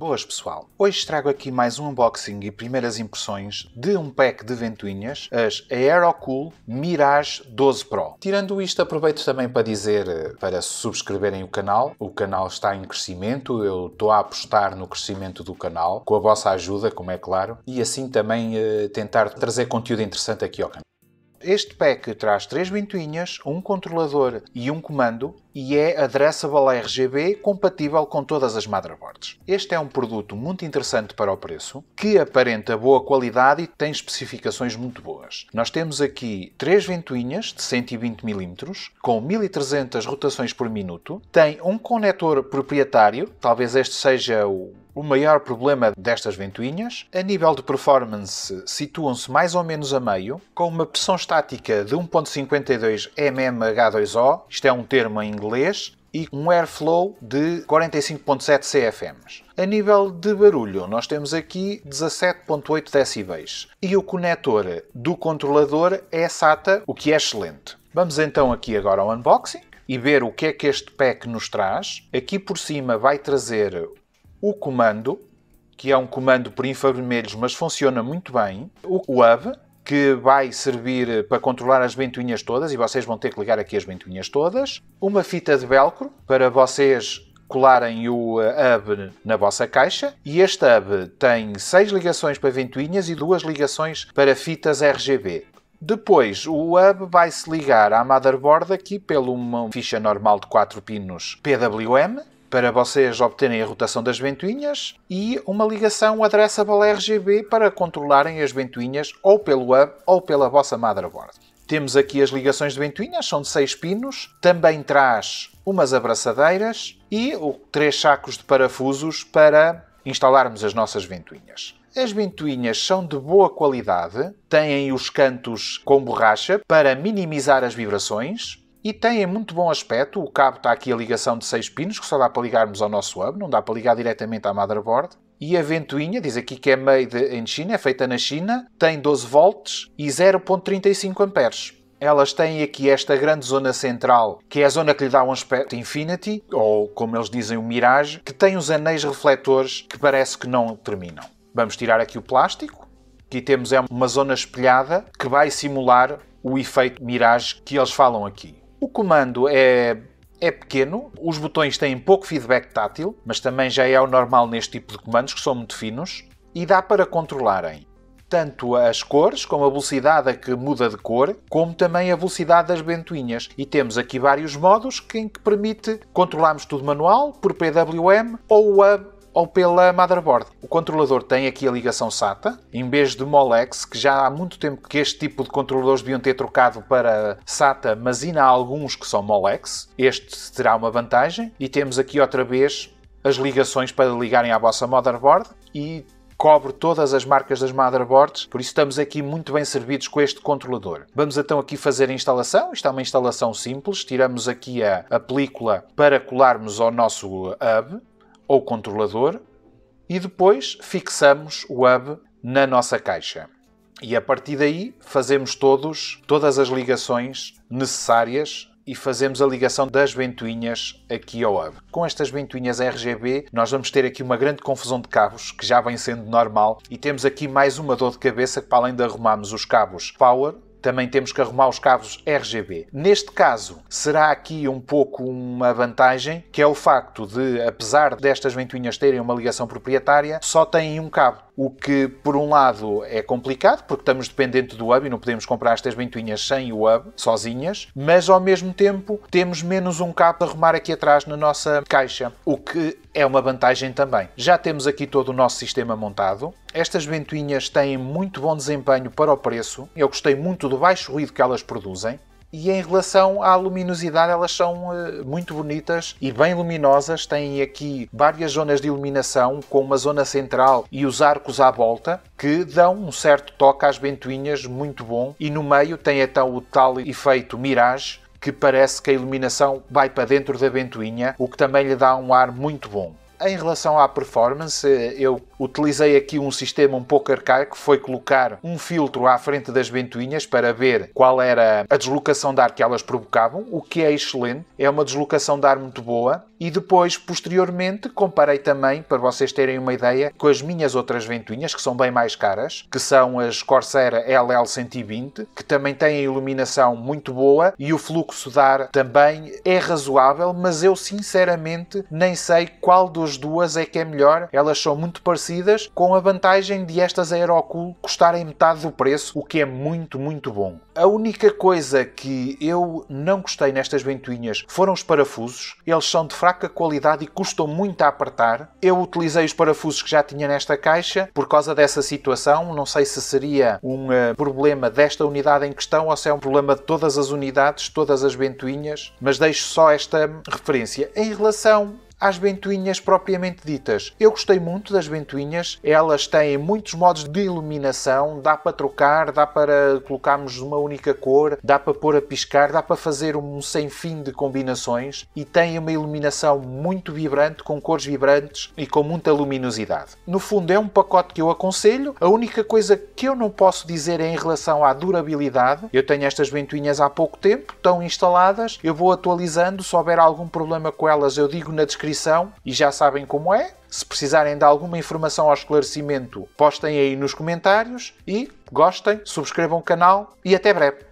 Boas pessoal, hoje trago aqui mais um unboxing e primeiras impressões de um pack de ventoinhas, as Aerocool Mirage 12 Pro. Tirando isto, aproveito também para dizer eh, para subscreverem o canal. O canal está em crescimento, eu estou a apostar no crescimento do canal, com a vossa ajuda, como é claro, e assim também eh, tentar trazer conteúdo interessante aqui ao canal. Este pack traz três ventoinhas, um controlador e um comando e é addressable RGB compatível com todas as motherboards. Este é um produto muito interessante para o preço, que aparenta boa qualidade e tem especificações muito boas. Nós temos aqui três ventoinhas de 120 mm com 1300 rotações por minuto, tem um conector proprietário, talvez este seja o o maior problema destas ventoinhas, a nível de performance, situam-se mais ou menos a meio, com uma pressão estática de 1.52 mmH2O, isto é um termo em inglês, e um airflow de 45.7 CFMs. A nível de barulho, nós temos aqui 17.8 decibéis. E o conector do controlador é SATA, o que é excelente. Vamos então aqui agora ao unboxing e ver o que é que este pack nos traz. Aqui por cima vai trazer o comando, que é um comando por infravermelhos, mas funciona muito bem, o hub, que vai servir para controlar as ventoinhas todas, e vocês vão ter que ligar aqui as ventoinhas todas, uma fita de velcro para vocês colarem o eh, hub na vossa caixa. E este hub tem seis ligações para ventoinhas e duas ligações para fitas RGB. Depois, o hub vai se ligar à motherboard aqui pela uma ficha normal de 4 pinos PWM para vocês obterem a rotação das ventoinhas e uma ligação addressable RGB para controlarem as ventoinhas ou pelo hub ou pela vossa motherboard. Temos aqui as ligações de ventoinhas, são de 6 pinos, também traz umas abraçadeiras e três sacos de parafusos para instalarmos as nossas ventoinhas. As ventoinhas são de boa qualidade, têm os cantos com borracha para minimizar as vibrações, e têm muito bom aspecto. O cabo está aqui a ligação de 6 pinos, que só dá para ligarmos ao nosso hub, não dá para ligar diretamente à motherboard. E a ventoinha, diz aqui que é made in China, é feita na China, tem 12 volts e 0.35 amperes. Elas têm aqui esta grande zona central, que é a zona que lhe dá um aspecto Infinity, ou como eles dizem, o Mirage, que tem os anéis refletores que parece que não terminam. Vamos tirar aqui o plástico. Aqui temos é uma zona espelhada que vai simular o efeito Mirage que eles falam aqui. O comando é é pequeno, os botões têm pouco feedback tátil, mas também já é o normal neste tipo de comandos, que são muito finos, e dá para controlarem tanto as cores, como a velocidade a que muda de cor, como também a velocidade das ventoinhas. E temos aqui vários modos que, em que permite controlarmos tudo manual, por PWM ou a ou pela motherboard. O controlador tem aqui a ligação SATA, em vez de Molex, que já há muito tempo que este tipo de controladores deviam ter trocado para SATA, mas ainda há alguns que são Molex. Este terá uma vantagem. E temos aqui outra vez as ligações para ligarem à vossa motherboard e cobre todas as marcas das motherboards, por isso estamos aqui muito bem servidos com este controlador. Vamos então aqui fazer a instalação. Isto é uma instalação simples. Tiramos aqui a, a película para colarmos ao nosso hub ou controlador e depois fixamos o hub na nossa caixa. E a partir daí fazemos todos, todas as ligações necessárias e fazemos a ligação das ventoinhas aqui ao hub. Com estas ventoinhas RGB, nós vamos ter aqui uma grande confusão de cabos, que já vem sendo normal, e temos aqui mais uma dor de cabeça que, para além de arrumarmos os cabos Power, também temos que arrumar os cabos RGB. Neste caso, será aqui um pouco uma vantagem, que é o facto de, apesar destas ventoinhas terem uma ligação proprietária, só têm um cabo. O que, por um lado, é complicado, porque estamos dependentes do hub e não podemos comprar estas ventoinhas sem o hub, sozinhas, mas ao mesmo tempo temos menos um cabo a arrumar aqui atrás na nossa caixa, o que é uma vantagem também. Já temos aqui todo o nosso sistema montado. Estas ventoinhas têm muito bom desempenho para o preço. Eu gostei muito do baixo ruído que elas produzem. E em relação à luminosidade, elas são uh, muito bonitas e bem luminosas. Têm aqui várias zonas de iluminação, com uma zona central e os arcos à volta, que dão um certo toque às ventoinhas muito bom. E no meio tem então o tal efeito mirage, que parece que a iluminação vai para dentro da ventoinha, o que também lhe dá um ar muito bom. Em relação à performance, eu utilizei aqui um sistema um pouco arcaico, foi colocar um filtro à frente das ventoinhas para ver qual era a deslocação de ar que elas provocavam, o que é excelente, é uma deslocação de ar muito boa. E depois, posteriormente, comparei também, para vocês terem uma ideia, com as minhas outras ventoinhas, que são bem mais caras, que são as Corsair LL120, que também têm iluminação muito boa e o fluxo de ar também é razoável, mas eu sinceramente nem sei qual das duas é que é melhor. Elas são muito parecidas, com a vantagem de estas Aerocool custarem metade do preço, o que é muito, muito bom. A única coisa que eu não gostei nestas ventoinhas foram os parafusos. Eles são de fraca qualidade e custam muito a apertar. Eu utilizei os parafusos que já tinha nesta caixa por causa dessa situação. Não sei se seria um uh, problema desta unidade em questão ou se é um problema de todas as unidades, todas as ventoinhas, mas deixo só esta referência. Em relação às ventoinhas propriamente ditas. Eu gostei muito das ventoinhas, elas têm muitos modos de iluminação, dá para trocar, dá para colocarmos uma única cor, dá para pôr a piscar, dá para fazer um sem fim de combinações e tem uma iluminação muito vibrante, com cores vibrantes e com muita luminosidade. No fundo, é um pacote que eu aconselho. A única coisa que eu não posso dizer é em relação à durabilidade. Eu tenho estas ventoinhas há pouco tempo, estão instaladas, eu vou atualizando. Se houver algum problema com elas, eu digo na descrição descrição e já sabem como é. Se precisarem de alguma informação ou esclarecimento, postem aí nos comentários e gostem, subscrevam o canal e até breve.